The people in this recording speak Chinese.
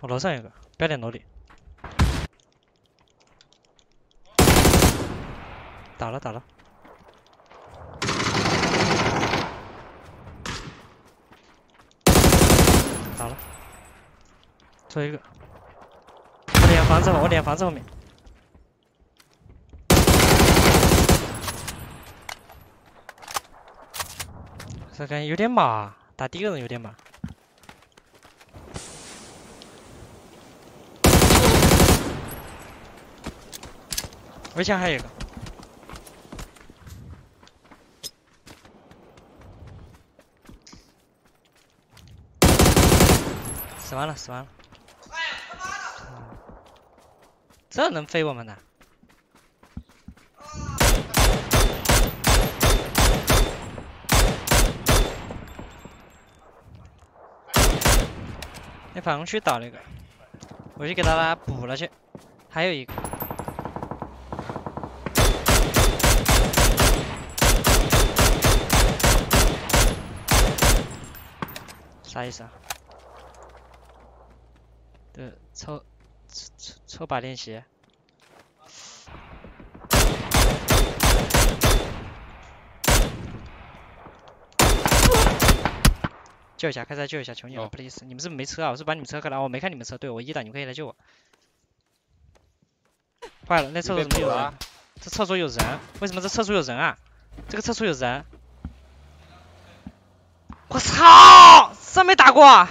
我楼上有个，标点楼里。打了打了。打了。最后一个。我点房子，我点房子后面。这感觉有点麻，打第一个人有点麻。围墙还有一个，死完了，死完了。这能飞我们的？那防空区倒了一个，我去给他补了去，还有一个。啥意思啊？对，抽抽抽抽把练习。救一下，开车救一下，求你了，不好意思，你们是不是没车啊？我是把你们车开了，我没看你们车，对我一档，你们可以来救我。坏了，那厕所怎么有人？这厕所有人？为什么这厕所有人啊？这个厕所有人？我操！哇。